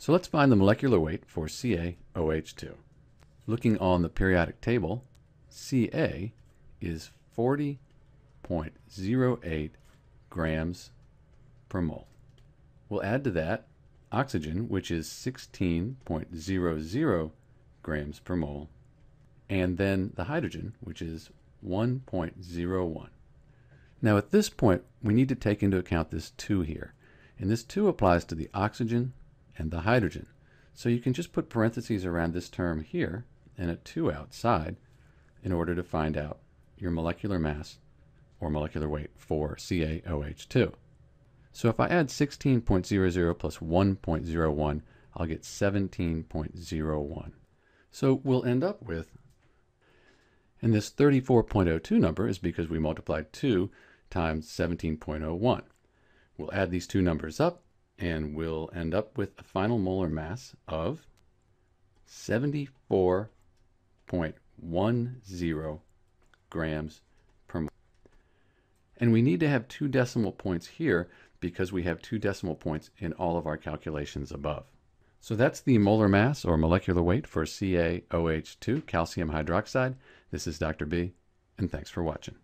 So let's find the molecular weight for CaOH2. Looking on the periodic table, Ca is 40.08 grams per mole. We'll add to that oxygen, which is 16.00 grams per mole, and then the hydrogen, which is 1.01. Now at this point, we need to take into account this 2 here. And this 2 applies to the oxygen and the hydrogen. So you can just put parentheses around this term here and a 2 outside in order to find out your molecular mass or molecular weight for CaOH2. So if I add 16.00 plus 1.01, I'll get 17.01. So we'll end up with, and this 34.02 number is because we multiplied 2 times 17.01. We'll add these two numbers up and we'll end up with a final molar mass of 74.10 grams per mole. And we need to have two decimal points here because we have two decimal points in all of our calculations above. So that's the molar mass or molecular weight for CaOH2, calcium hydroxide. This is Dr. B, and thanks for watching.